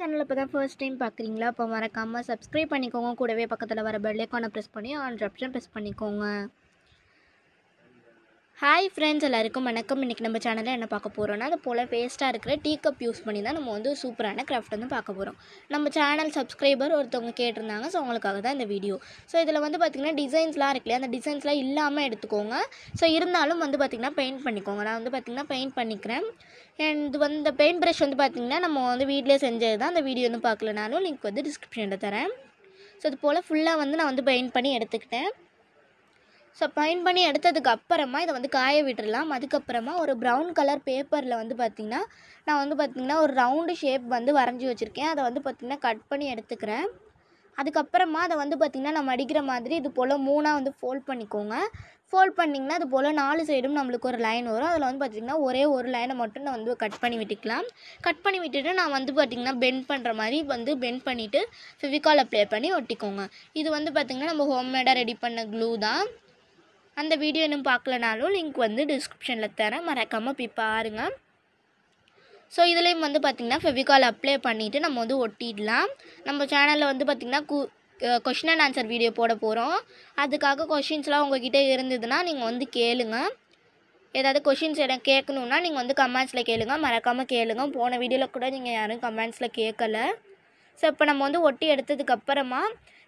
Channel இப்போ தான் first time பார்க்குறீங்களா அப்போ மறக்காமல் சப்ஸ்கிரைப் பண்ணிக்கோங்க. கூடவே பக்கத்தில் வர பெல் ப்ரெஸ் பண்ணி ஆல் ஆப்ஷன் ப்ரெஸ் பண்ணிக்கோங்க. ஹாய் ஃப்ரெண்ட்ஸ் எல்லாருக்கும் வணக்கம். இன்றைக்கி நம்ம சேனலில் என்ன பார்க்க போகிறோம்னா அது போல் வேஸ்ட்டாக இருக்கிற டீ கப் யூஸ் பண்ணி தான் நம்ம வந்து சூப்பரான கிராஃப்ட் வந்து பார்க்க போகிறோம் நம்ம சேனல் சப்ஸ்கிரைபர் ஒருத்தவங்க கேட்டிருந்தாங்க ஸோ அவங்களுக்காக தான் இந்த வீடியோ ஸோ இதில் வந்து பார்த்திங்கன்னா டிசைன்ஸ்லாம் இருக்குல்லையா அந்த டிசைன்ஸ்லாம் இல்லாமல் எடுத்துக்கோங்க. ஸோ இருந்தாலும் வந்து பார்த்திங்கன்னா பெயிண்ட் பண்ணிக்கோங்க. நான் வந்து பார்த்திங்கன்னா பெயிண்ட் பண்ணிக்கிறேன். அண்ட் இது வந்து இந்த பெயிண்ட் ப்ரஷ் வந்து பார்த்திங்கன்னா நம்ம வந்து வீட்டிலே செஞ்சது தான். அந்த வீடியோ வந்து பார்க்கலனாலும் லிங்க் வந்து டிஸ்கிரிப்ஷனில் தரேன். ஸோ இது போல் ஃபுல்லாக வந்து நான் வந்து பெயிண்ட் பண்ணி எடுத்துக்கிட்டேன். ஸோ பெயிண்ட் பண்ணி எடுத்ததுக்கு அப்புறமா இதை வந்து காய விட்டுடலாம் அதுக்கப்புறமா ஒரு ப்ரௌன் கலர் பேப்பரில் வந்து பார்த்திங்கன்னா நான் வந்து பார்த்திங்கன்னா ஒரு ரவுண்டு ஷேப் வந்து வரைஞ்சி வச்சுருக்கேன். அதை வந்து பார்த்திங்கன்னா கட் பண்ணி எடுத்துக்கிறேன். அதுக்கப்புறமா அதை வந்து பார்த்திங்கன்னா நம்ம அடிக்கிற மாதிரி இது போல் மூணாக வந்து ஃபோல்ட் பண்ணிக்கோங்க. ஃபோல்ட் பண்ணிங்கன்னா அது போல் நாலு சைடும் நம்மளுக்கு ஒரு லைன் வரும். அதில் வந்து பார்த்திங்கன்னா ஒரே ஒரு லைனை மட்டும் நான் வந்து கட் பண்ணி விட்டுக்கலாம். கட் பண்ணி விட்டுட்டு நான் வந்து பார்த்திங்கன்னா பெண்ட் பண்ணுற மாதிரி வந்து பெண்ட் பண்ணிவிட்டு ஃபெவிகால் அப்ளை பண்ணி ஒட்டிக்கோங்க. இது வந்து பார்த்திங்கன்னா நம்ம ஹோம்மேடாக ரெடி பண்ண க்ளூ தான். அந்த வீடியோ இன்னும் பார்க்கலனாலும் லிங்க் வந்து டிஸ்கிரிப்ஷனில் தரேன். மறக்காமல் போய் பாருங்கள் ஸோ இதுலேயும் வந்து பார்த்திங்கன்னா ஃபெவிகால் அப்ளை பண்ணிவிட்டு நம்ம வந்து ஒட்டிடலாம். நம்ம சேனலில் வந்து பார்த்திங்கன்னா கு கொஷின் அண்ட் ஆன்சர் வீடியோ போட போகிறோம் அதுக்காக கொஷின்ஸ்லாம் உங்ககிட்ட இருந்ததுன்னா நீங்கள் வந்து கேளுங்க. ஏதாவது கொஷின்ஸ் எனக்கு கேட்கணுன்னா நீங்கள் வந்து கமெண்ட்ஸில் கேளுங்க. மறக்காமல் கேளுங்க. போன வீடியோவில் கூட நீங்கள் யாரும் கமெண்ட்ஸில் கேட்கல. ஸோ இப்போ நம்ம வந்து ஒட்டி எடுத்ததுக்கப்புறமா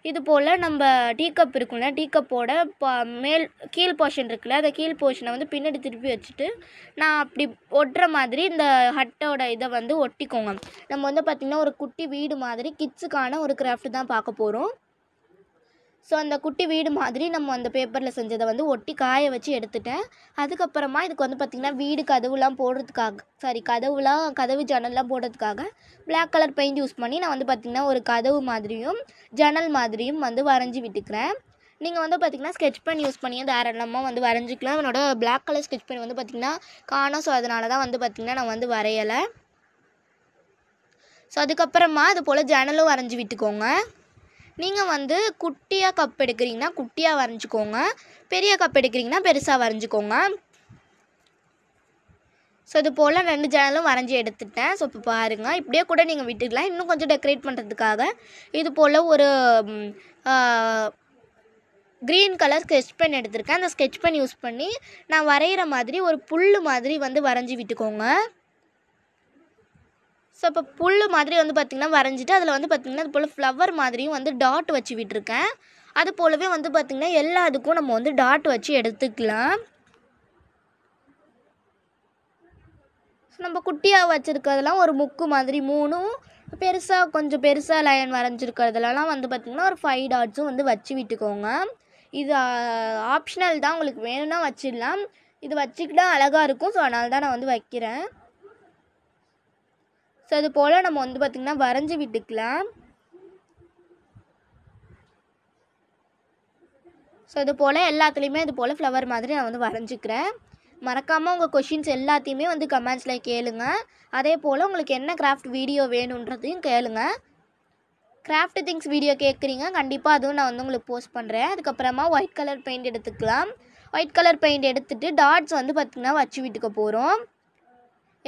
இது போல் நம்ம டீ கப் இருக்குல்ல டீ கப்போட ப மேல் கீழ் போர்ஷன் இருக்குல்ல அந்த கீழ் போர்ஷனை வந்து பின்னாடி திருப்பி வச்சுட்டு நான் அப்படி ஒட்டுற மாதிரி இந்த ஹட்டோட இதை வந்து ஒட்டிக்கோங்க. நம்ம வந்து பார்த்திங்கன்னா ஒரு குட்டி வீடு மாதிரி கிட்ஸுக்கான ஒரு கிராஃப்ட் தான் பார்க்க போகிறோம் ஸோ அந்த குட்டி வீடு மாதிரி நம்ம அந்த பேப்பரில் செஞ்சதை வந்து ஒட்டி காய வச்சு எடுத்துட்டேன். அதுக்கப்புறமா இதுக்கு வந்து பார்த்திங்கன்னா வீடு கதவுலாம் போடுறதுக்காக சாரி கதவுலாம் கதவு ஜன்னல்லாம் போடுறதுக்காக பிளாக் கலர் பெயிண்ட் யூஸ் பண்ணி நான் வந்து பார்த்திங்கன்னா ஒரு கதவு மாதிரியும் ஜன்னல் மாதிரியும் வந்து வரைஞ்சி விட்டுக்கிறேன். நீங்கள் வந்து பார்த்திங்கன்னா ஸ்கெட்ச் பென் யூஸ் பண்ணியே தாராளமாக வந்து வரைஞ்சிக்கலாம். என்னோட பிளாக் கலர் ஸ்கெட்ச் பென் வந்து பார்த்திங்கன்னா காணும். ஸோ அதனால தான் வந்து பார்த்திங்கன்னா நான் வந்து வரையலை. ஸோ அதுக்கப்புறமா அது போல் ஜன்னலும் வரைஞ்சி விட்டுக்கோங்க. நீங்கள் வந்து குட்டியாக கப் எடுக்கிறீங்கன்னா குட்டியாக வரைஞ்சிக்கோங்க. பெரிய கப் எடுக்கிறீங்கன்னா பெருசாக வரைஞ்சிக்கோங்க. ஸோ இது போல் ரெண்டு ஜன்னலும் வரைஞ்சி எடுத்துட்டேன். ஸோ இப்போ பாருங்கள் இப்படியே கூட நீங்கள் விட்டுக்கலாம். இன்னும் கொஞ்சம் டெக்கரேட் பண்ணுறதுக்காக இது போல் ஒரு க்ரீன் கலர் ஸ்கெட்ச் பென் எடுத்திருக்கேன். அந்த ஸ்கெட்ச் பென் யூஸ் பண்ணி நான் வரைகிற மாதிரி ஒரு புல் மாதிரி வந்து வரைஞ்சி விட்டுக்கோங்க. ஸோ இப்போ புல் மாதிரி வந்து பார்த்திங்கன்னா வரைஞ்சிட்டு அதில் வந்து பார்த்திங்கன்னா அது போல் ஃப்ளவர் மாதிரியும் வந்து டாட் வச்சு விட்டுருக்கேன். அது போலவே வந்து பார்த்திங்கன்னா எல்லா இதுக்கும் நம்ம வந்து டாட் வச்சு எடுத்துக்கலாம். ஸோ நம்ம குட்டியாக வச்சுருக்கிறதெல்லாம் ஒரு முக்கு மாதிரி மூணும் பெருசாக கொஞ்சம் பெருசாக லைன் வரைஞ்சிருக்கிறதுலலாம் வந்து பார்த்திங்கன்னா ஒரு ஃபைவ் டாட்ஸும் வந்து வச்சு விட்டுக்கோங்க. இது ஆப்ஷனல் தான். உங்களுக்கு வேணும்னா வச்சிடலாம். இது வச்சுக்கிட்டால் அழகாக இருக்கும். ஸோ அதனால தான் நான் வந்து வைக்கிறேன். ஸோ அது போல் நம்ம வந்து பார்த்திங்கன்னா வரைஞ்சி விட்டுக்கலாம். ஸோ இது போல் எல்லாத்துலேயுமே இது போல் ஃப்ளவர் மாதிரி நான் வந்து வரைஞ்சிக்கிறேன். மறக்காமல் உங்கள் கொஷின்ஸ் எல்லாத்தையுமே வந்து கமெண்ட்ஸில் கேளுங்க. அதே போல் உங்களுக்கு என்ன கிராஃப்ட் வீடியோ வேணுன்றதையும் கேளுங்க. கிராஃப்ட் திங்ஸ் வீடியோ கேட்குறீங்க கண்டிப்பாக அதுவும் நான் வந்து உங்களுக்கு போஸ்ட் பண்ணுறேன் அதுக்கப்புறமா ஒயிட் கலர் பெயிண்ட் எடுத்துக்கலாம். ஒயிட் கலர் பெயிண்ட் எடுத்துகிட்டு டாட்ஸ் வந்து பார்த்திங்கன்னா வச்சு விட்டுக்க போகிறோம்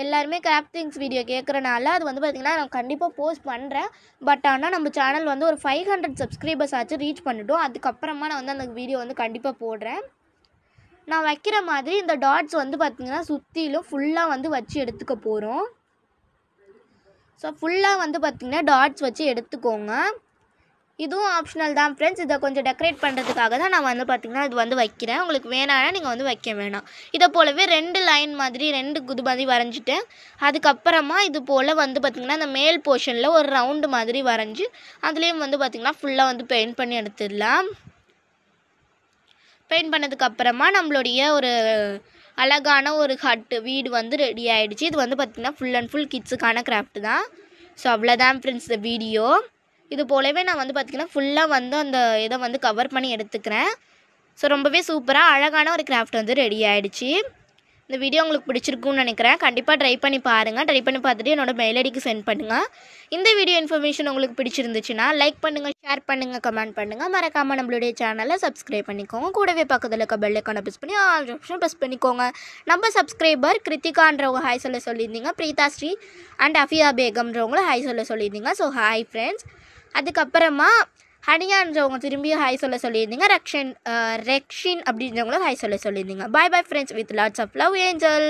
எல்லாருமே கிராஃப்டிங்ஸ் வீடியோ கேட்குறனால அது வந்து பார்த்திங்கன்னா நான் கண்டிப்பாக போஸ்ட் பண்ணுறேன் பட் ஆனால் நம்ம சேனல் வந்து ஒரு ஃபைவ் ஹண்ட்ரட் சப்ஸ்கிரைபர்ஸ் ஆச்சு ரீச் பண்ணிட்டோம். அதுக்கப்புறமா நான் வந்து அந்த வீடியோ வந்து கண்டிப்பாக போடுறேன். நான் வைக்கிற மாதிரி இந்த டாட்ஸ் வந்து பார்த்திங்கன்னா சுற்றிலும் ஃபுல்லாக வந்து வச்சு எடுத்துக்க போகிறோம் ஸோ ஃபுல்லாக வந்து பார்த்திங்கன்னா டாட்ஸ் வச்சு எடுத்துக்கோங்க. இதுவும் ஆப்ஷனல் தான் ஃப்ரெண்ட்ஸ் இதை கொஞ்சம் டெக்கரேட் பண்ணுறதுக்காக தான் நான் வந்து பார்த்திங்கன்னா இது வந்து வைக்கிறேன். உங்களுக்கு வேணாம்னா நீங்கள் வந்து வைக்க வேணாம். இதை போலவே ரெண்டு லைன் மாதிரி ரெண்டு குது மாதிரி வரைஞ்சிட்டேன் அதுக்கப்புறமா இது போல் வந்து பார்த்திங்கன்னா அந்த மேல் போர்ஷனில் ஒரு ரவுண்டு மாதிரி வரைஞ்சி அதுலேயும் வந்து பார்த்திங்கன்னா ஃபுல்லாக வந்து பெயிண்ட் பண்ணி எடுத்துடலாம். பெயிண்ட் பண்ணதுக்கப்புறமா நம்மளுடைய ஒரு அழகான ஒரு ஹட்டு வீடு வந்து ரெடி ஆகிடுச்சு இது வந்து பார்த்திங்கன்னா ஃபுல் அண்ட் ஃபுல் கிட்ஸுக்கான கிராஃப்ட் தான். ஸோ அவ்வளோதான் ஃப்ரெண்ட்ஸ் இந்த வீடியோ இது போலவே நான் வந்து பார்த்திங்கன்னா ஃபுல்லாக வந்து அந்த இதை வந்து கவர் பண்ணி எடுத்துக்கிறேன். ஸோ ரொம்பவே சூப்பராக அழகான ஒரு கிராஃப்ட் வந்து ரெடி ஆகிடுச்சு இந்த வீடியோ உங்களுக்கு பிடிச்சிருக்கும்னு நினைக்கிறேன். கண்டிப்பாக ட்ரை பண்ணி பாருங்கள் ட்ரை பண்ணி பார்த்துட்டு என்னோட மெயில் ஐடிக்கு சென்ட் பண்ணுங்கள் இந்த வீடியோ இன்ஃபர்மேஷன் உங்களுக்கு பிடிச்சிருந்துச்சுன்னா லைக் பண்ணுங்கள் ஷேர் பண்ணுங்கள் கமெண்ட் பண்ணுங்கள் மறக்காமல் நம்மளுடைய சேனலை சப்ஸ்கிரைப் பண்ணிக்கோங்க. கூடவே பக்கத்தில் இருக்க பெல்லைக்கான ப்ரெஸ் பண்ணி ஆல் ஆப்ஷன் ப்ரெஸ் பண்ணிக்கோங்க. நம்ம சப்ஸ்கிரைபர் கிருத்திகான்றவங்க ஹாய் சொல்ல சொல்லியிருந்தீங்க. பிரீதா ஸ்ரீ அண்ட் அஃபியா பேகம்ன்றவங்களும் ஹாய் சொல்ல சொல்லியிருந்தீங்க. ஸோ ஹாய் ஃப்ரெண்ட்ஸ் அதுக்கப்புறமா ஹனியான்றவங்க திரும்பியும் ஹாய் சொல்ல சொல்லியிருந்தீங்க. ரக்ஷன் ரெக்ஷின் அப்படின்றவங்களும் ஹாய் சொல்ல சொல்லியிருந்தீங்க. Bye bye friends with lots of love angel